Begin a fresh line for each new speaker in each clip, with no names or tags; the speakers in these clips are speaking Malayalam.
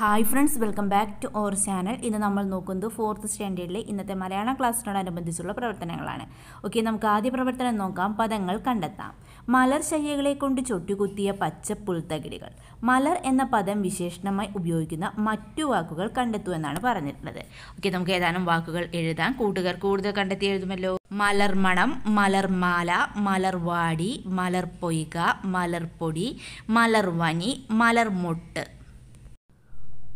Hi friends welcome back to our channel ഇന്ന് നമ്മൾ നോക്കുന്നത് ഫോർത്ത് സ്റ്റാൻഡേർഡിലെ ഇന്നത്തെ മലയാളം ക്ലാസ്സിനോടനുബന്ധിച്ചുള്ള പ്രവർത്തനങ്ങളാണ്. ഓക്കെ നമുക്ക് ആദ്യ പ്രവർത്തനം നോക്കാം. പദങ്ങൾ കണ്ടെത്താം. മലർ ശയ്യകളെ കൊണ്ട് ചൊട്ടുകുത്തിയ പച്ച പുൽത്തകിടികൾ മലർ എന്ന പദം വിശേഷണമായി ഉപയോഗിക്കുന്ന മറ്റു വാക്കുകൾ കണ്ടെത്തൂ എന്നാണ് പറഞ്ഞിട്ടുള്ളത്. ഓക്കെ നമുക്ക് ഏതാനും വാക്കുകൾ എഴുതാം. കൂട്ടുകാർ കൂടുതൽ കണ്ടെത്തി എഴുതുമല്ലോ. മലർമണം മലർമാല മലർവാടി മലർപ്പൊയ്ക മലർപ്പൊടി മലർവനി മലർമൊട്ട്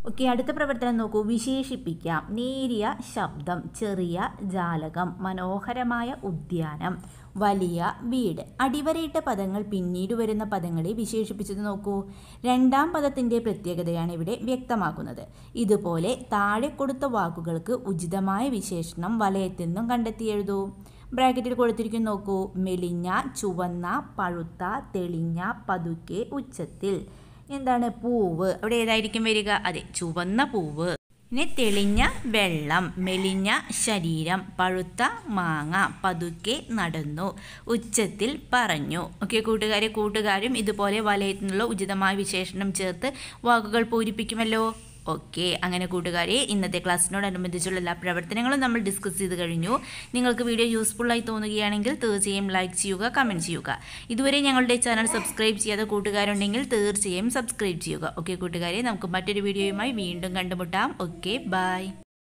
ഓക്കെ അടുത്ത പ്രവർത്തനം നോക്കൂ. വിശേഷിപ്പിക്കാം. നേരിയ ശബ്ദം ചെറിയ ജാലകം മനോഹരമായ ഉദ്യാനം വലിയ വീട്. അടിവരയിട്ട പദങ്ങൾ പിന്നീട് വരുന്ന പദങ്ങളെ വിശേഷിപ്പിച്ചത് നോക്കൂ. രണ്ടാം പദത്തിന്റെ പ്രത്യേകതയാണ് ഇവിടെ വ്യക്തമാക്കുന്നത്. ഇതുപോലെ താഴെ കൊടുത്ത വാക്കുകൾക്ക് ഉചിതമായ വിശേഷണം വലയത്തിൽ നിന്നും കണ്ടെത്തി എഴുതൂ. ബ്രാക്കറ്റിൽ കൊടുത്തിരിക്കുന്നു നോക്കൂ. മെലിഞ്ഞ ചുവന്ന പഴുത്ത തെളിഞ്ഞ പതുക്കെ ഉച്ചത്തിൽ. എന്താണ് പൂവ്? അവിടെ ഏതായിരിക്കും വരിക? അതെ ചുവന്ന പൂവ്. പിന്നെ തെളിഞ്ഞ വെള്ളം മെലിഞ്ഞ ശരീരം പഴുത്ത മാങ്ങ പതുക്കെ നടന്നു ഉച്ചത്തിൽ പറഞ്ഞു. ഓക്കെ കൂട്ടുകാരെ കൂട്ടുകാരും ഇതുപോലെ വലയത്തിനുള്ള ഉചിതമായ വിശേഷണം ചേർത്ത് വാക്കുകൾ പൂരിപ്പിക്കുമല്ലോ. ഓക്കെ. അങ്ങനെ കൂട്ടുകാരെ ഇന്നത്തെ ക്ലാസ്സിനോടനുബന്ധിച്ചുള്ള എല്ലാ പ്രവർത്തനങ്ങളും നമ്മൾ ഡിസ്കസ് ചെയ്ത് കഴിഞ്ഞു. നിങ്ങൾക്ക് വീഡിയോ യൂസ്ഫുള്ളായി തോന്നുകയാണെങ്കിൽ തീർച്ചയായും ലൈക്ക് ചെയ്യുക കമന്റ് ചെയ്യുക. ഇതുവരെ ഞങ്ങളുടെ ചാനൽ സബ്സ്ക്രൈബ് ചെയ്യാത്ത കൂട്ടുകാരുണ്ടെങ്കിൽ തീർച്ചയായും സബ്സ്ക്രൈബ് ചെയ്യുക. ഓക്കെ കൂട്ടുകാരെ നമുക്ക് മറ്റൊരു വീഡിയോയുമായി വീണ്ടും കണ്ടുമുട്ടാം. Okay bye